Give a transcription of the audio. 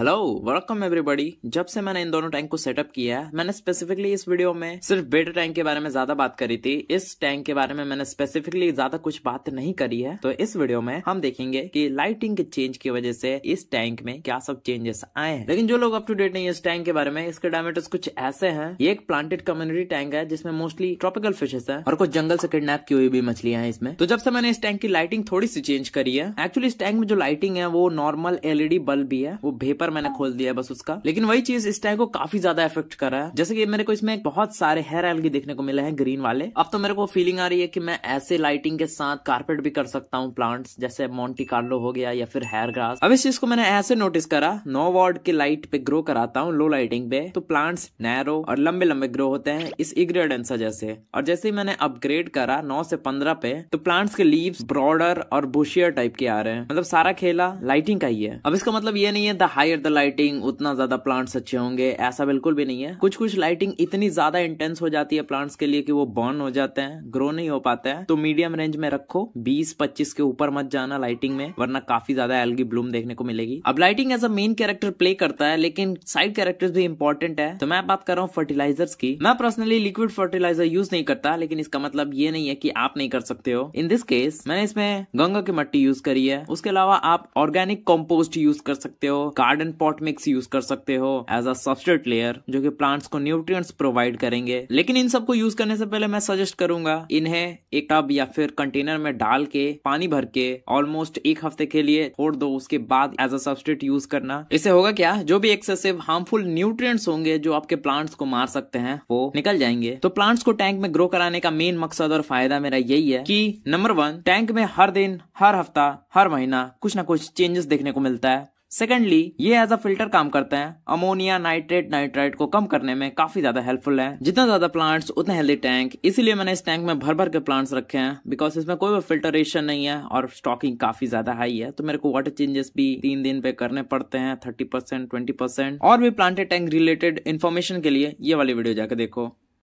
Hello welcome everybody जब से मैंने इन दोनों टैंक को सेटअप किया है, मैंने स्पेसिफिकली इस वीडियो में सिर्फ़ बेटा टैंक के बारे में ज़्यादा बात करी थी। इस टैंक के बारे में मैंने स्पेसिफिकली ज़्यादा कुछ बात नहीं करी है। तो इस वीडियो में हम देखेंगे कि लाइटिंग के चेंज की वजह से इस टैंक में क्या सब चेंजेस आए हैं। लेकिन जो लोग अप टू डेट नहीं है इस टैंक के बारे में, इसके डायमीटर्स कुछ ऐसे है। ये एक प्लांटेड कम्युनिटी टैंक है, जिसमें मोस्टली ट्रॉपिकल फिशेस है और कुछ जंगल से किडनेप की हुई भी मछलियाँ हैं इसमें। तो जब से मैंने इस टैंक की लाइटिंग थोड़ी सी चेंज करी है एक्चुअली इस टैंक में जो लाइटिंग है, वो नॉर्मल एलईडी बल्ब भी है, वो भेपर मैंने खोल दिया बस उसका। लेकिन वही चीज़ इस टैंक को काफ़ी ज़्यादा इफ़ेक्ट कर रहा है। जैसे कि मेरे को इसमें बहुत सारे हेयर एलगी देखने को मिले हैं ग्रीन वाले। अब तो मेरे को फीलिंग आ रही है कि मैं ऐसे लाइटिंग के साथ कारपेट भी कर सकता हूँ प्लांट्स जैसे मोन्टी कार्लो हो गया या फिर हेयर ग्रास अब इस चीज़ को मैंने ऐसे नोटिस करा नो वार्ड के लाइट पे ग्रो कराता हूँ लो लाइटिंग पे। तो प्लांट्स नैरो और लंबे लंबे ग्रो होते हैं इस इग्रेडेंसा जैसे और जैसे ही मैंने अपग्रेड करा नौ से पंद्रह पे तो प्लांट्स के लीव्स ब्रॉडर और बुशियर टाइप के आ रहे हैं। मतलब सारा खेला लाइटिंग का ही है। अब इसका मतलब ये नहीं है द हायर द लाइटिंग उतना ज़्यादा प्लांट्स अच्छे होंगे, ऐसा बिल्कुल भी नहीं है। कुछ कुछ लाइटिंग इतनी ज़्यादा इंटेंस हो जाती है प्लांट्स के लिए कि वो बर्न हो जाते हैं ग्रो नहीं हो पाते हैं। तो मीडियम रेंज में रखो 20-25 के ऊपर मत जाना लाइटिंग में, वरना काफ़ी ज़्यादा एल्गी ब्लूम देखने को मिलेगी। अब lighting as a main character play करता है, लेकिन साइड कैरेक्टर्स भी इंपॉर्टेंट है। तो मैं बात कर रहा हूँ फर्टिलाइजर्स की। मैं पर्सनली लिक्विड फर्टिलाइज़र यूज़ नहीं करता, लेकिन इसका मतलब ये नहीं है कि आप नहीं कर सकते हो। इन दिस केस मैंने इसमें गंगा की मट्टी यूज़ करी है। उसके अलावा आप ऑर्गेनिक कॉम्पोस्ट यूज़ कर सकते हो। गार्डन पॉट मिक्स यूज़ कर सकते हो एज अ सबस्ट्रेट लेयर जो कि प्लांट्स को न्यूट्रिएंट्स प्रोवाइड करेंगे। लेकिन इन सबको यूज़ करने से पहले मैं सजेस्ट करूँगा, इन्हें एक टब या फिर कंटेनर में डाल के, पानी भर के ऑलमोस्ट एक हफ़्ते के लिए छोड़ दो, उसके बाद एज अ सबस्ट्रेट यूज़ करना। इससे होगा क्या? जो भी एक्सेसिव हार्मफुल न्यूट्रिएंट्स होंगे, जो आपके प्लांट्स को मार सकते हैं, वो निकल जाएँगे। तो प्लांट्स को टैंक में ग्रो कराने का मेन मकसद और फ़ायदा मेरा यही है कि नंबर वन टैंक में हर दिन, हर हफ़्ता, हर महीना कुछ ना कुछ चेंजेस देखने को मिलता है। सेकेंडली ये एज अ फ़िल्टर काम करते हैं। अमोनिया नाइट्रेट नाइट्राइट को कम करने में काफ़ी ज़्यादा हेल्पफुल है। जितना ज़्यादा प्लांट्स उतने हेल्दी टैंक इसीलिए मैंने इस टैंक में भर भर के प्लांट्स रखे हैं। बिकॉज़ इसमें कोई भी फिल्टरेशन नहीं है और स्टॉकिंग काफ़ी ज़्यादा हाई है। तो मेरे को वाटर चेंजेस भी तीन दिन पे करने पड़ते हैं। थर्टी परसेंट ट्वेंटी परसेंट और भी प्लांटेड टैंक रिलेटेड इन्फॉर्मेशन के लिए ये वाली वीडियो जाकर देखो।